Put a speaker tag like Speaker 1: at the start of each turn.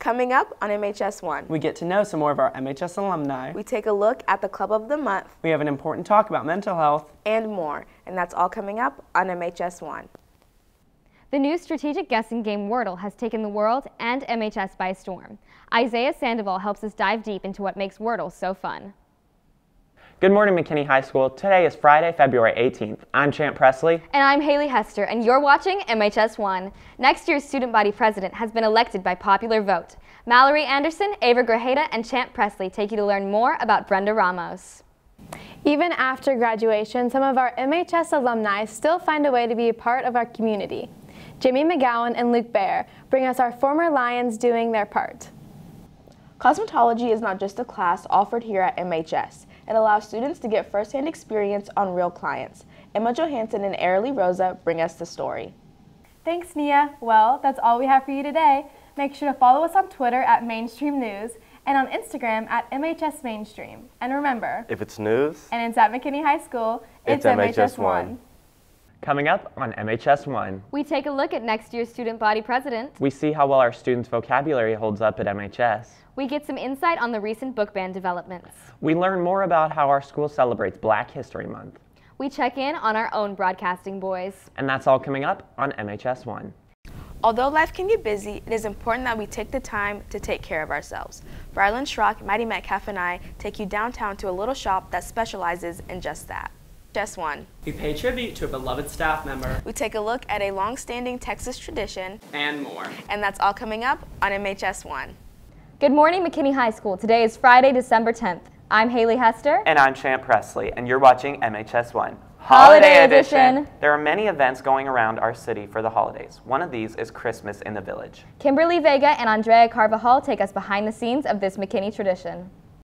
Speaker 1: Coming up on MHS1,
Speaker 2: We get to know some more of our MHS alumni.
Speaker 1: we take a look at the Club of the Month
Speaker 2: We have an important talk about mental health.
Speaker 1: and more. And that's all coming up on MHS1.
Speaker 3: The new strategic guessing game Wordle has taken the world and MHS by storm. Isaiah Sandoval helps us dive deep into what makes Wordle so fun.
Speaker 4: Good morning, McKinney High School. Today is Friday, February 18th. I'm Champ Presley.
Speaker 3: And I'm Haley Hester, and you're watching MHS1. Next year's student body president has been elected by popular vote. Mallory Anderson, Ava Grajeda, and Champ Presley take you to learn more about Brenda Ramos.
Speaker 5: Even after graduation, some of our MHS alumni still find a way to be a part of our community. Jimmy McGowan and Luke Bear bring us our former Lions doing their part.
Speaker 1: Cosmetology is not just a class offered here at MHS. It allows students to get firsthand experience on real clients. Emma Johansson and Airly Rosa bring us the story.
Speaker 6: Thanks, Nia. Well, that's all we have for you today. Make sure to follow us on Twitter at Manestream News and on Instagram at MHS Manestream. And remember,
Speaker 7: If it's news,
Speaker 6: and it's at McKinney High School,
Speaker 7: It's MHS1.
Speaker 4: Coming up on MHS1,
Speaker 3: We take a look at next year's student body president.
Speaker 4: we see how well our students' vocabulary holds up at MHS.
Speaker 3: We get some insight on the recent book ban developments.
Speaker 4: We learn more about how our school celebrates Black History Month.
Speaker 3: We check in on our own broadcasting boys.
Speaker 4: And that's all coming up on MHS1.
Speaker 1: Although life can get busy, it is important that we take the time to take care of ourselves. Brylan Schrock, Maddie Metcalf, and I take you downtown to a little shop that specializes in just that. Just one.
Speaker 2: We pay tribute to a beloved staff member
Speaker 1: We take a look at a long-standing Texas tradition,
Speaker 2: and more.
Speaker 1: and that's all coming up on MHS1.
Speaker 3: Good morning, McKinney High School. Today is Friday, December 10th. I'm Haley Hester.
Speaker 4: And I'm Champ Presley, and you're watching MHS1.
Speaker 3: Holiday Edition.
Speaker 4: There are many events going around our city for the holidays. One of these is Christmas in the Village.
Speaker 3: Kimberly Vega and Andrea Carvajal take us behind the scenes of this McKinney tradition.